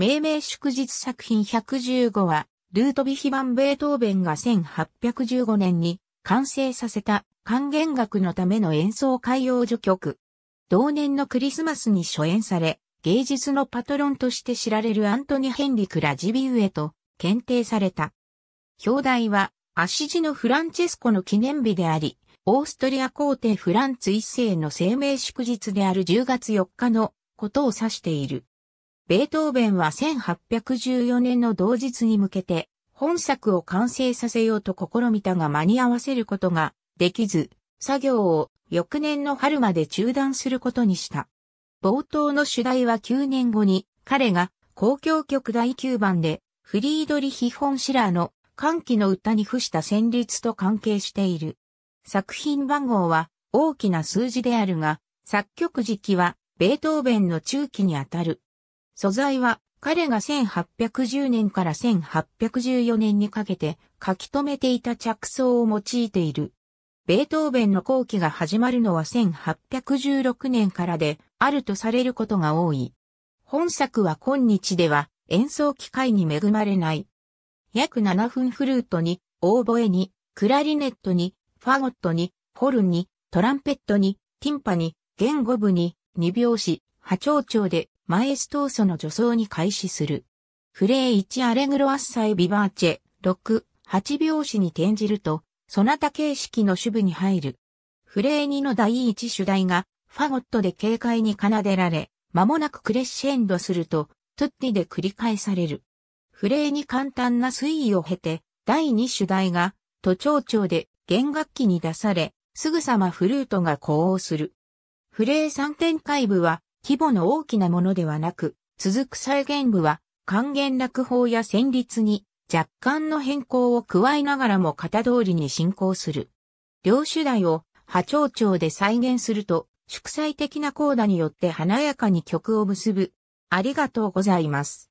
命名祝日作品115は、ルートビヒバン・ベートーベンが1815年に完成させた還元楽のための演奏海洋序曲。同年のクリスマスに初演され、芸術のパトロンとして知られるアントニ・ヘンリク・ラジビウエと検定された。表題は、アシジのフランチェスコの記念日であり、オーストリア皇帝フランツ一世の生命祝日である10月4日のことを指している。ベートーベンは1814年の同日に向けて本作を完成させようと試みたが間に合わせることができず、作業を翌年の春まで中断することにした。冒頭の主題は9年後に彼が公共曲第9番でフリードリヒ・フォン・シラーの歓喜の歌に付した旋律と関係している。作品番号は大きな数字であるが、作曲時期はベートーベンの中期にあたる。素材は彼が1810年から1814年にかけて書き留めていた着想を用いている。ベートーベンの後期が始まるのは1816年からであるとされることが多い。本作は今日では演奏機会に恵まれない。約7分フルートに、オーボエに、クラリネットに、ファゴットに、ホルンに、トランペットに、ティンパに、弦五部に、二拍子、波長長で、マエストーソの助走に開始する。フレー1アレグロアッサイビバーチェ、6、8拍子に転じると、ソナタ形式の主部に入る。フレー2の第一主題が、ファゴットで軽快に奏でられ、間もなくクレッシェンドすると、トゥッティで繰り返される。フレーに簡単な推移を経て、第二主題が、都庁長で弦楽器に出され、すぐさまフルートが呼応する。フレー3展開部は規模の大きなものではなく、続く再現部は還元落法や旋律に若干の変更を加えながらも型通りに進行する。両主題を波長調で再現すると、祝祭的なコーダによって華やかに曲を結ぶ。ありがとうございます。